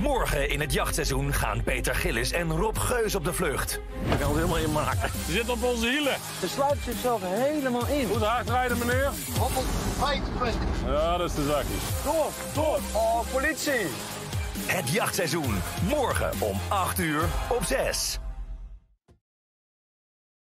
Morgen in het jachtseizoen gaan Peter Gillis en Rob Geus op de vlucht. Ik gaan het helemaal in maken. Ze zit op onze hielen. Ze sluit zichzelf helemaal in. Goed hard rijden, meneer. 125. Ja, dat is de zakjes. Door, door. Oh, politie. Het jachtseizoen. Morgen om 8 uur op 6.